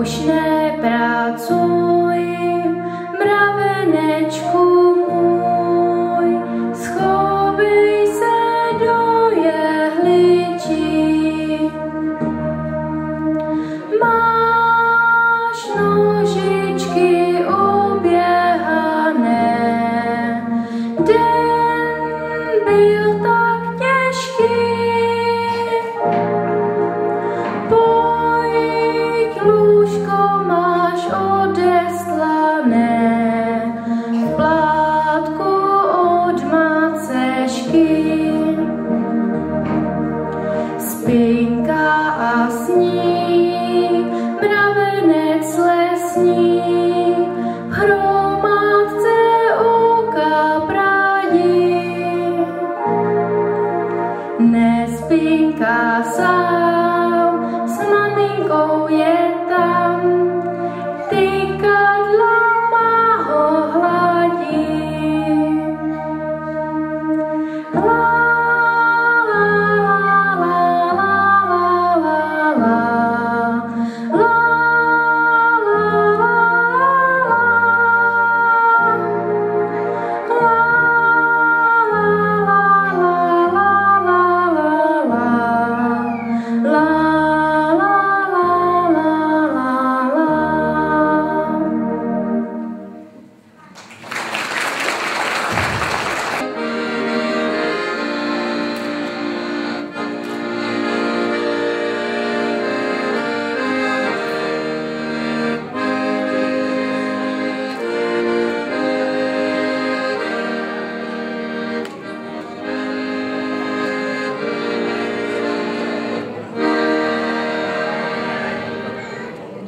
我现在 Dnes pinka sám s maminkou je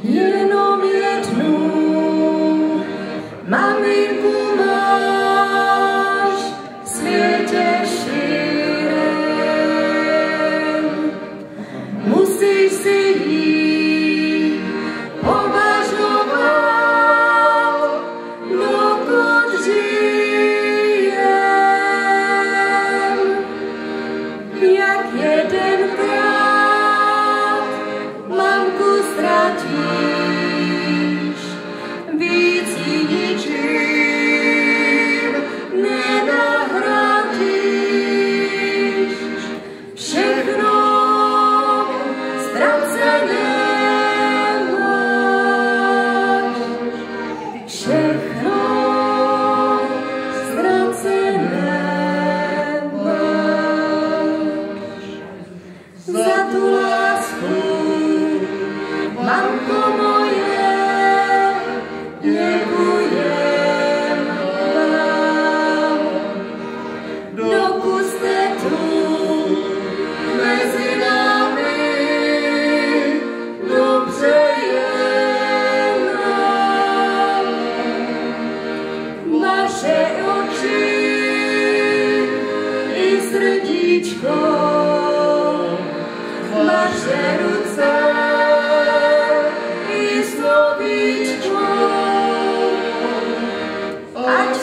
You know me mám jim